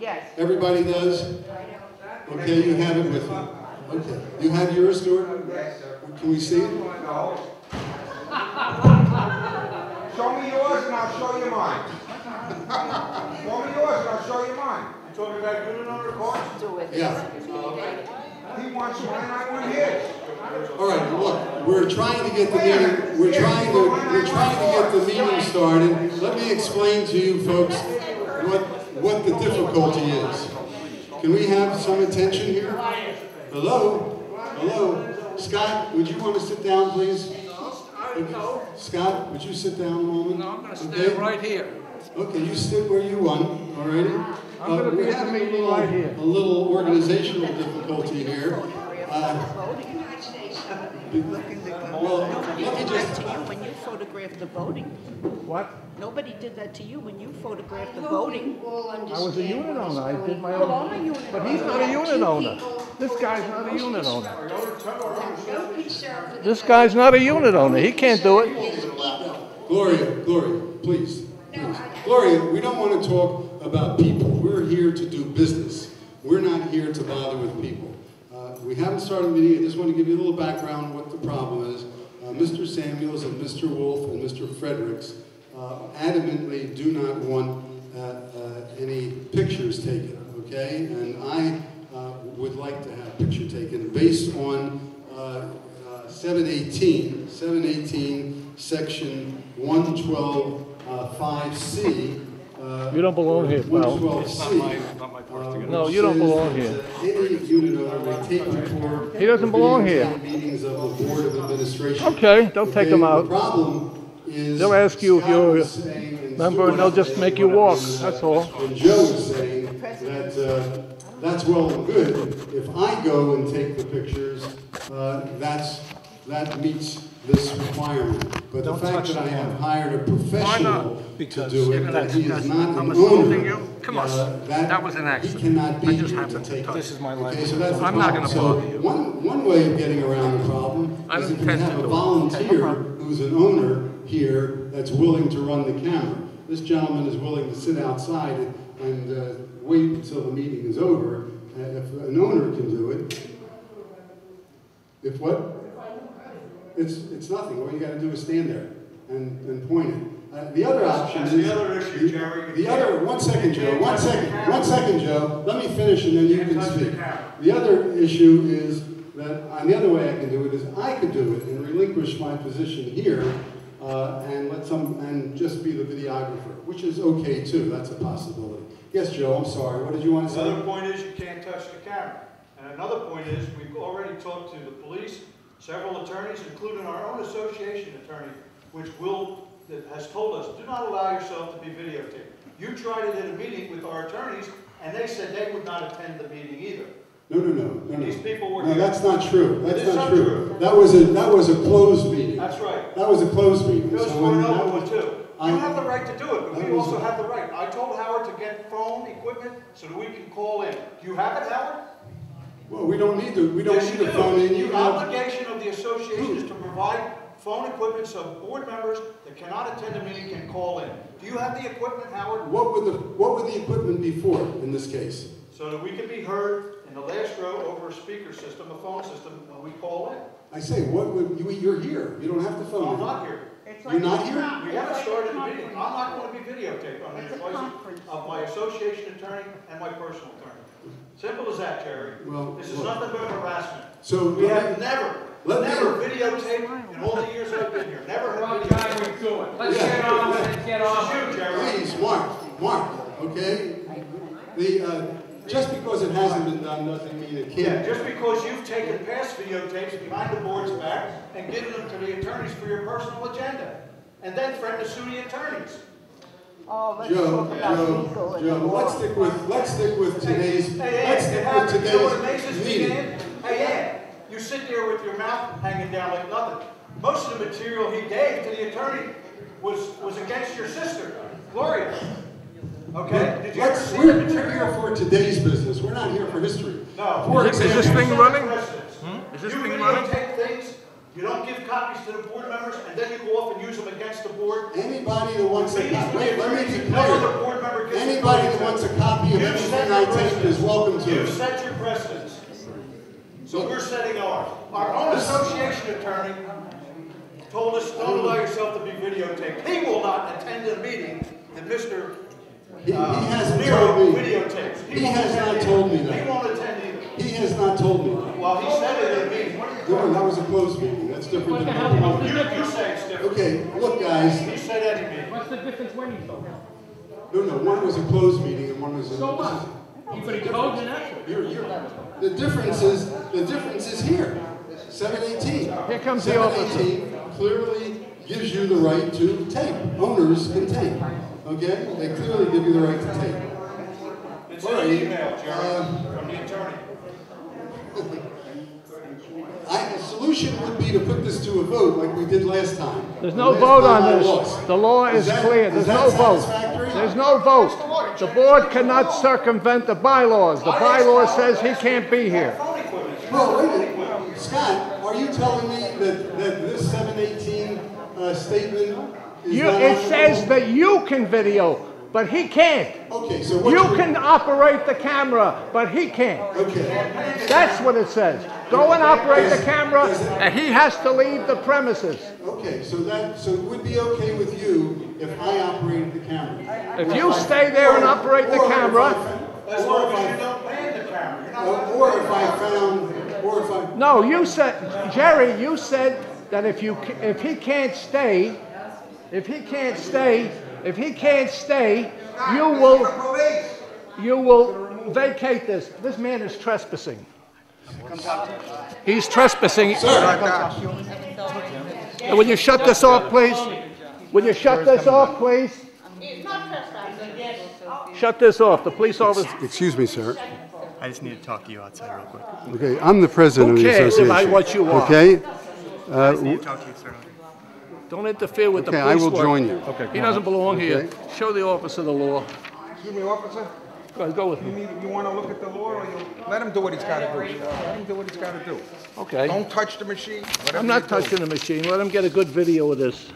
Yes. Everybody does? Okay, you have it with you. Okay. You have yours, Stuart? Yes, sir. Can we see it? No. Show me yours and I'll show you mine. Show me yours and I'll show you mine. You talking about unit owner cards? Do it. Yeah. He wants mine, I want his. All right, look, we're trying to get the meeting, we're trying to, we're trying to get the meeting started. Let me explain to you folks what, what the difficulty is. Can we have some attention here? Hello? Hello? Scott, would you want to sit down, please? Scott, would you sit down a moment? No, I'm gonna Okay? stand right here. Okay, you sit where you want, all righty? I'm gonna Uh, be we're at the having a little- right here. A little organizational difficulty here. Uh, Well, Nobody did that to you when you photographed the voting. What? Nobody did that to you when you photographed the voting. I was a unit owner, I did my Well, I'm a own. unit But he's owner. not a unit owner. This guy's not a unit owner. No concern for the This guy's not a unit owner, he can't do it. his people. Gloria, Gloria, please, please. Gloria, we don't want to talk about people. We're here to do business. We're not here to bother with people. Uh, We haven't started the meeting, I just want to give you a little background on what the problem is. Uh, Mr. Samuels and Mr. Wolf and Mr. Fredericks uh, adamantly do not want uh, any pictures taken, okay? And I would like to have a picture taken based on uh, uh, 718, 718, section 112, uh, 5C. Uh, You don't belong here, pal. 112C. not my uh, No, you don't belong here. Any unit owner may take report. He doesn't belong here. and Meetings of the Board of Administration. Okay, they'll take him The out. problem is. They'll ask you if you're a member, and they'll just make you walk, that's all. And Joe is saying that, uh, that's well and good. If I go and take the pictures, uh, that's, that meets this requirement. But the Don't fact that I have hired a professional to do it, that he is not I'm an owner. you? Come on. uh, That was an accident. He cannot be I just here to to take. touch. This is my Okay, life. so that's I'm not gonna So bother you. One, one way of getting around the problem I is if to have a volunteer who's an owner here that's willing to run the camera. This gentleman is willing to sit outside and, and uh, wait until the meeting is over. Uh, If an owner can do it. If what? It's, it's nothing. All you gotta do is stand there and, and point it. Uh, The other option That's is. the other issue, Jerry. The other, one second, Joe, one second, one second, Joe. Let me finish and then you can the speak. camera. The other issue is that, and the other way I can do it is I could do it and relinquish my position here uh, and let some, and just be the videographer, which is okay too, that's a possibility. Yes, Joe, I'm sorry, what did you want to say? Another point is you can't touch the camera. And another point is, we've already talked to the police, several attorneys, including our own association attorney, which will, that has told us, do not allow yourself to be videotaped. You tried it in a meeting with our attorneys, and they said they would not attend the meeting either. No, no, no, no. These people were No, here. that's not true, that's not true. true. That was a, that was a closed meeting. That's right. That was a closed meeting. It goes So for another one was- too. I- You have the right to do it, but we also have the right. I told Howard to get phone equipment so that we can call in. Do you have it, Howard? Well, we don't need to, we don't Yes, need you to do. phone in, you The have. obligation of the association is to provide phone equipment so board members that cannot attend a meeting can call in. Do you have the equipment, Howard? What would the, what would the equipment be for in this case? So that we can be heard in the last row over a speaker system, a phone system, when we call in. I say, what would, you, you're here, you don't have to phone I'm in. not here. It's You're like not here? con- We it's haven't like started the meeting. I'm not going to be videotaped on the It's a advice of my association attorney and my personal attorney. Simple as that, Jerry. Well, This is well- nothing but harassment. So, We have me- never, let me- never videotaped in all the years I've been here. Never have What time videotaped. we doing? Let's Yeah. get on, let's get on. This is you, Jerry. please, Mark, Mark, okay? The, uh, just because it hasn't been done doesn't mean it Yeah, can't. just because you've taken past videotapes behind the board's back and given them to the attorneys for your personal agenda, and then threatened to sue the attorneys. Oh, let's Joe, talk about legal Joe, Joe, let's stick with, let's stick with today's, Hey, let's stick it with happens, you know what amazes today's me, meeting. Hey, Ed, you sit there with your mouth hanging down like nothing. Most of the material he gave to the attorney was, was against your sister, Gloria. Okay? Did you Let's, see we're, the we're here for today's business, we're not here for history. No. For Is this- is this thing running? Precedents. Hmm? Is this You thing running? You don't give copies to the board members, and then you go off and use them against the board. Anybody that wants Meetings with wait, let me be clear. board member gets. Anybody that wants a copy of anything I take is welcome to You've set your precedents. So we're setting ours. Our own association attorney told us, don't allow yourself to be videotaped. He will not attend a meeting that Mr. He, he uh, hasn't told me. videotapes. He won't has not told me that. He won't attend either. He has not told me. Well, he said it in a meeting. No, that was a closed meeting. That's different than. You, you say it's different. Okay, look, guys, He said any meeting. What's the difference when you vote? no, no, one was a closed meeting and one was a. So what? You put a code in that? You're, you're, the difference is, the difference is here, seven eighteen. Here comes the Seven officer. eighteen clearly gives you the right to tape, owners can tape, okay? They clearly give you the right to tape. It's in Right. an email, Uh, Jerry, from the attorney. I, the solution would be to put this to a vote like we did last time. There's no Last vote on this. The law is that- clear. There's that no vote. There's no vote. The board cannot circumvent the bylaws. The bylaw says he can't be here. Well, wait a minute. Scott, are you telling me that, that this seven eighteen, uh, statement is You, not it says that you can video, but he can't. Okay, so what You can operate the camera, but he can't. Okay, That's what it says. Go and operate the camera, and he has to leave the premises. okay, so that, so it would be okay with you if I operated the camera? If you stay there and operate the camera, As Or long if as you I, don't ban the camera. You're not allowed or if I found, or if I, no, you said, Jerry, you said that if you, if he can't stay, if he can't stay, if he can't stay, you will, you will vacate this. This man is trespassing. He's trespassing. Uh, Will you shut this off, please? Will you shut this off, please? He's not trespassing. Shut this off. The police officer, excuse me, sir. I just need to talk to you outside real quick. Okay, I'm the president Who of the cares association. about what you are? Okay? I just need to talk to you, sir. Don't interfere with the police. Okay, police I will work. join you. Okay, He doesn't belong here. Show the officer the law. Excuse me, officer, Go ahead, go with you me. need, you wanna look at the law or you, let him do what he's gotta do, Let him do what he's gotta do. Okay. Don't touch the machine. whatever I'm not you do. touching the machine. Let him get a good video of this.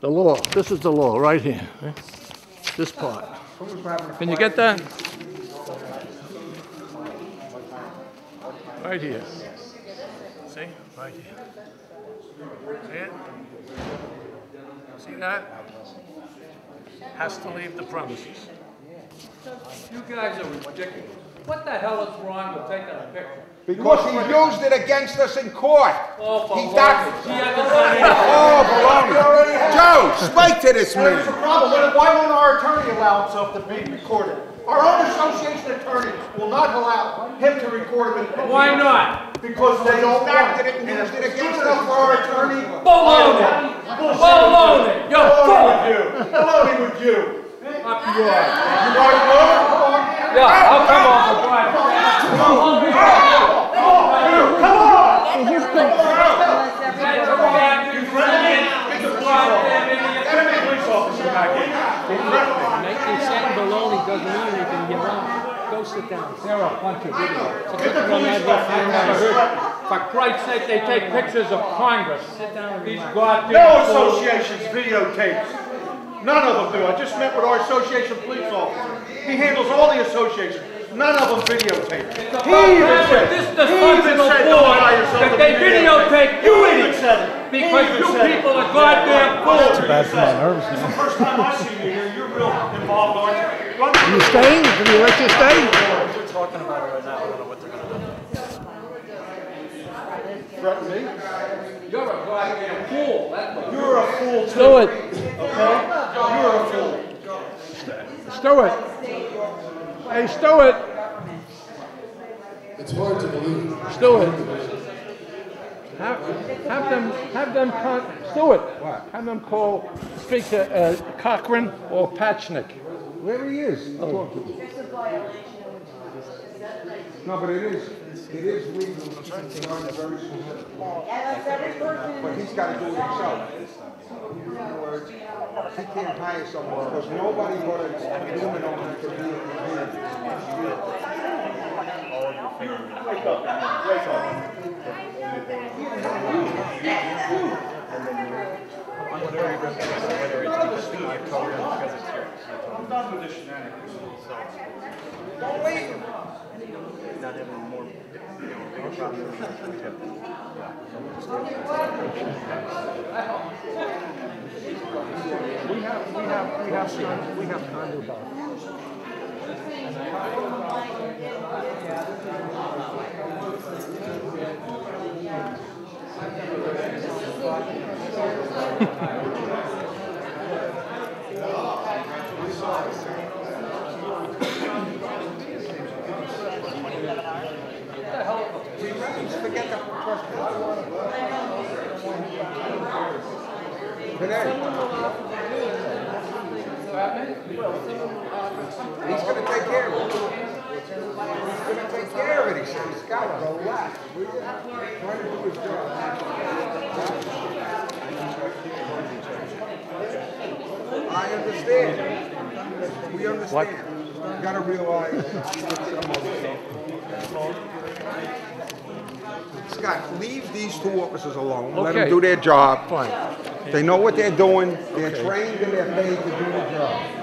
The law. This is the law, right here. This part. Can you get that? Right here. See? Right here. See it? See that? Has to leave the premises. You guys are ridiculous. What the hell is wrong with taking a picture? Because he used it against us in court. Oh, for He sake. He hasn't done anything. Oh, baloney. Joe, speak to this There's a man. problem. Why- won't our allow himself to be recorded? Our own association attorney will not allow him to record him. in- Why not? Because they don't want Knocked it it. and And if it it's good enough for our attorney. Baloney! Baloney! You're Baloney full with you. Baloney with you. up you are. You want to go? Yeah, I'll come over, Brian. Get him a police officer back in. Making saying baloney doesn't mean anything, you're wrong. Go sit down. Sarah, punch it. Get the police I never officer. for Christ's sake, they take pictures of Congress. Sit down These goddamn No associations videotapes. None of them do. I just met with our association police officer. He handles all the associations. None of them videotape. It's He even said, with this he even dysfunctional said, don't board allow that they videotape you He idiots. said it. Because you people are goddamn fools. bad for my nerves It's the first time I see you here. You're real involved, aren't you? Run for You the- staying? Did he let you stay? They're talking about it right now. I don't know what they're gonna do. Threaten me? You're a goddamn fool, You're a fool too. Stewart, Okay? You're a fool. Stewart. Hey, Stewart, It's hard to believe. Stewart. Have, have them, have them, con- Stewart, have them call, speak to uh, Cochran or Patchnick. Where he is. Talk to him. No, but it is, it is legal. It's on the very specific law. But he's gotta do it himself. In other words, he can't hire someone, because nobody but a human owner can be in whether he ripped it or whether it's just my code because it's here. I'm done with this shenanigans. Don't leave. Not having more, you know, bigger problems. We have We have, we have, we have, con- we have condo documents. Forget the. Today. He's gonna take care of it. He's take care of it, he says. Scott, relax. We're trying to do his job. I understand. We understand. You gotta realize. Scott, leave these two officers alone. Let them do their job. Fine. They know what they're doing. They're trained and they're paid to do the job.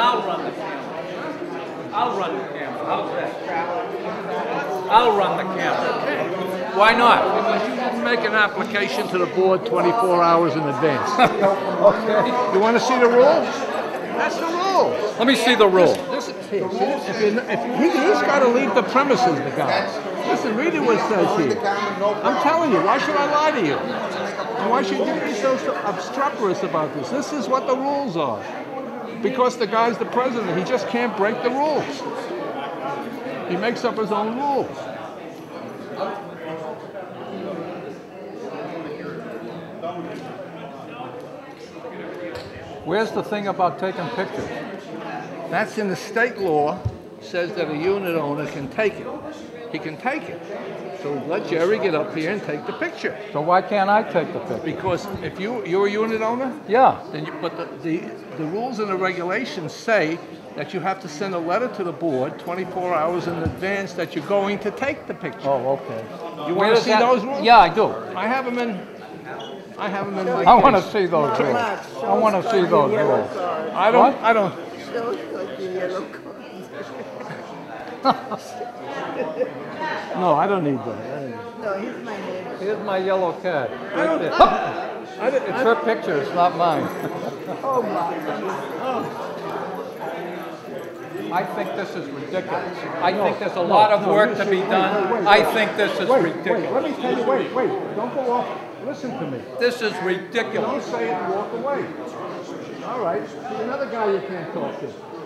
I'll run the camera. I'll run the camera. How's that? I'll run the camera. Why not? Because you didn't make an application to the board 24 hours in advance. Okay? You want to see the rules? That's the rules. Let me see the rule. Here, see? If you, if, he, he's got to leave the premises, the guy. Listen, read it what it says here. I'm telling you, why should I lie to you? And why should you be so so obstreperous about this? This is what the rules are. Because the guy's the president, he just can't break the rules. He makes up his own rules. Where's the thing about taking pictures? That's in the state law, says that a unit owner can take it. He can take it. So let Jerry get up here and take the picture. So why can't I take the picture? Because if you, you're a unit owner, Yeah. then you, but the, the, the rules and the regulations say that you have to send a letter to the board 24 hours in advance that you're going to take the picture. Oh, okay. You want to see that- those rules? Yeah, I do. I have them in, I have them in my I want to see those rules. I want to see those rules. I don't, What? I don't, Show us like your yellow card. no, I don't need that. I No, he's my neighbor. Here's my yellow card. I don't, I don't, It's her picture, it's not mine. Oh, my. I think this is ridiculous. I think there's a lot of work to be done. I think this is Wait, wait, let me tell you, wait, wait, don't go off, listen to me. This is ridiculous. Don't ridiculous. say it and walk away. All right, see another guy you can't talk to.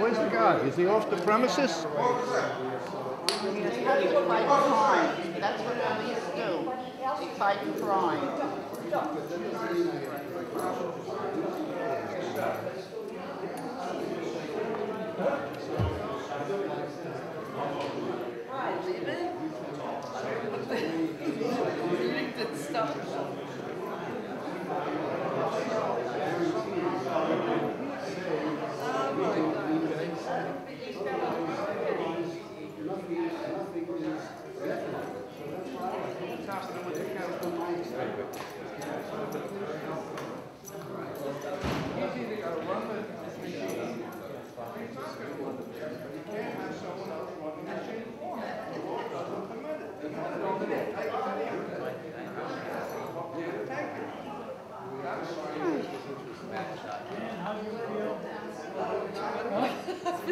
Where's the guy? Is he off the premises? You just to fight crime. That's what police do. They fight crime.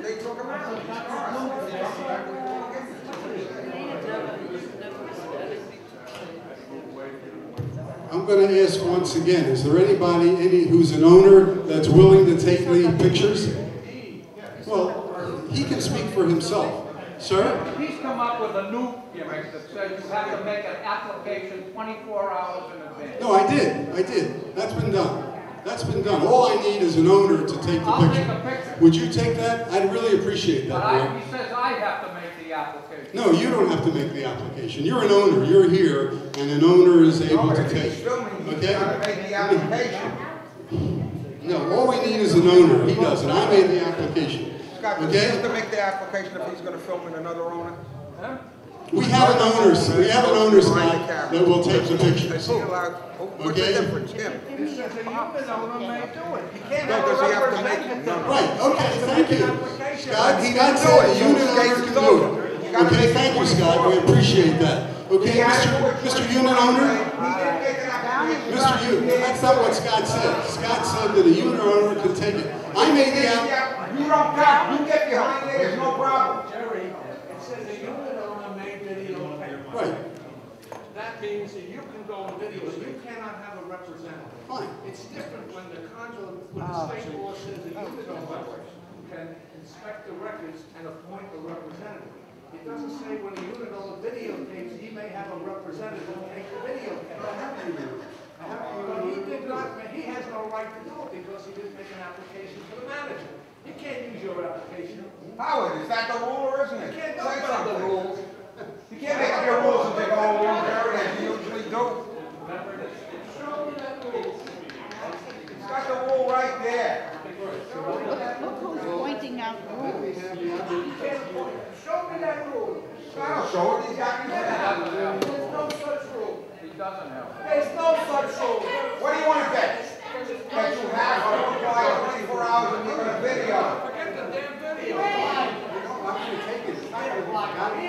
They took out. I'm going to ask once again, is there anybody any who's an owner that's willing to take the pictures? Well, he can speak for himself. Sir? He's come up with a new gimmick that says you have to make an application 24 hours in advance. No, I did. I did. That's been done. That's been done. All I need is an owner to take the I'll take picture. a picture. Would you take that? I'd really appreciate But that, I, he says I have to make the application. No, you don't have to make the application. You're an owner, you're here, and an owner is able No, to take. Okay? the application. No, all we need is an owner. He doesn't. I made the application. Scott, does he have to make the application if he's gonna film in another owner? We have an owner's, we have an owner, Scott, that will take the Is pictures. he allowed, who- what's the Okay. difference, him? If he's a unit owner, may do it. He can't No, have does a he have to make- representative. no, no. Right, okay, thank you. Scott, He Scott didn't said it, a so unit his owner can do it. Okay, thank you, Scott, we appreciate that. Okay, He has to Mr. Mr. 24 Unit. Owner? He didn't make an application. Mr. Unit, that's not what Scott said. Scott said that a unit owner could take it. I made the You don't count, you get behind there, there's no problem. Jerry, it says a unit owner may videotape. Right, That means that you can go on video, but you cannot have a representative. fine. It's different when the consul, when the ah, state law says a unit owner can inspect the records and appoint a representative. It doesn't say when a unit owner videotapes, he may have a representative take the videotape. But he did not, he has no right to do it because he didn't make an application to the manager. You can't use your application. Howard, is that the rule or isn't it? You can't Say talk about the something. rules. You can't make up your rules and take all along there as you usually do. It's got the rule right there. Look, look who's pointing out rules. Show me that rule. I'll show it, he's got me there. There's no such rule. He doesn't have. There's no such rule. What do you want to bet? That you have to require twenty-four hours and you're gonna video. Forget the damn video. He applied for it. He can take it himself, there's no problem, he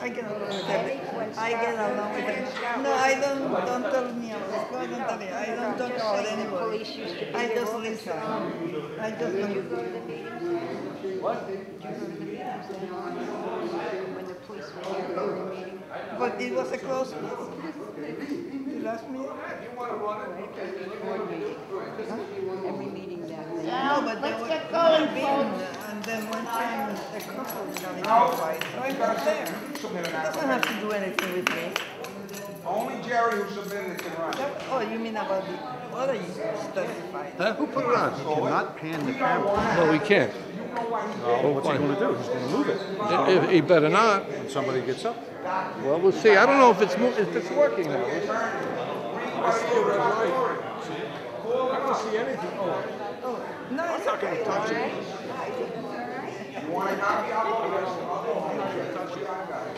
I get along with everything. I get along with it. No, I don't, don't tell me about school, don't tell me. I don't talk about anybody. I just listen. I just listen. When the police were here, they were meeting. But it was a close meeting. The last meeting? Every meeting down there. No, but they Let's were get going, beaten, folks. And then one time a couple got into a fight. So I was there. Submit an It doesn't have to do anything with me. Only Jerry who submitted it can run. That- Oh, you mean about the other you testified? Who put it on? You oh, cannot pan the camera. No, we can't. Well, oh, what's he gonna do? He's gonna move it He better not. when somebody gets up. Well, we'll see. I don't know if it's, mo- if it's working now. I oh, No, it's okay. Touch it. You want a copy? I'll go. I'll and get it. Touch it. I got it.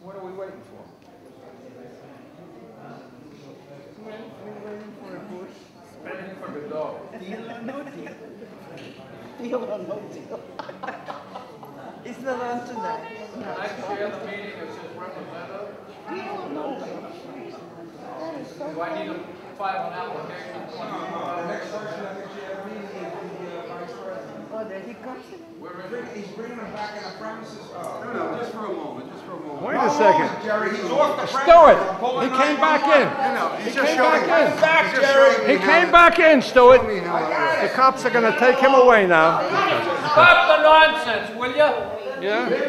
What are we waiting for? Spending for the dog. Deal or no deal? It's on tonight. Can I the meeting as his representative? Do I need to file an application? Next person that gets you a meeting is the uh, vice president. Oh, there he comes. He's bringing them back in the premises. Oh. No, no, just for a moment, just for a moment. Wait a second. Jerry, he's off the. Stewart, he came back in. No, He he's just came showing. back in. Jerry. He came back in, Stuart. me how The cops are gonna take him away now. Stop the nonsense, will you? Yeah? They're